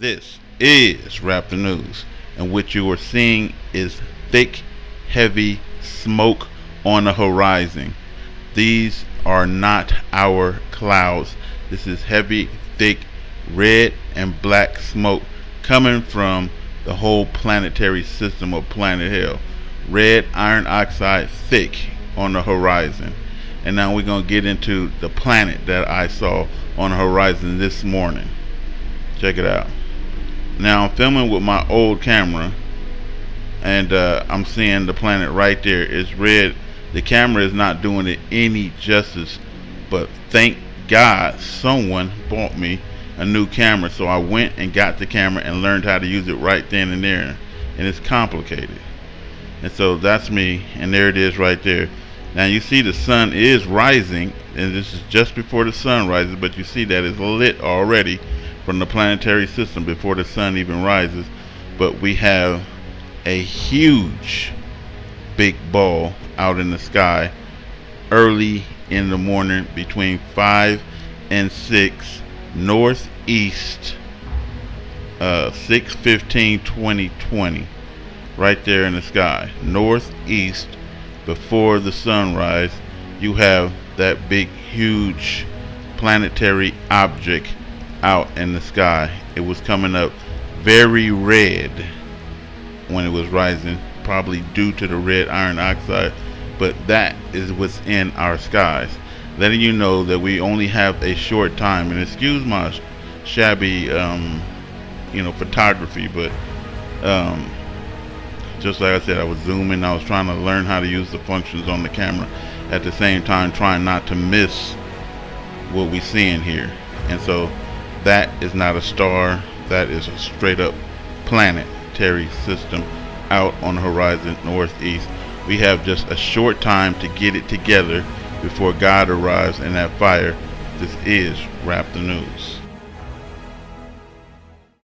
This is Rap the News, and what you are seeing is thick, heavy smoke on the horizon. These are not our clouds. This is heavy, thick, red and black smoke coming from the whole planetary system of planet Hell. Red iron oxide thick on the horizon. And now we're going to get into the planet that I saw on the horizon this morning. Check it out. Now I'm filming with my old camera and uh, I'm seeing the planet right there. It's red. The camera is not doing it any justice, but thank God someone bought me a new camera. So I went and got the camera and learned how to use it right then and there. And it's complicated. And so that's me, and there it is right there. Now you see the sun is rising, and this is just before the sun rises, but you see that it's lit already from the planetary system before the sun even rises. But we have a huge big ball out in the sky early in the morning between 5 and 6 northeast uh 615 2020 right there in the sky northeast before the sunrise you have that big huge planetary object out in the sky. It was coming up very red when it was rising probably due to the red iron oxide but that is what's in our skies. Letting you know that we only have a short time and excuse my shabby um, you know photography but um, just like I said I was zooming I was trying to learn how to use the functions on the camera at the same time trying not to miss what we seeing here. And so that is not a star that is a straight up planetary system out on the horizon northeast we have just a short time to get it together before God arrives in that fire. This is Rap the News.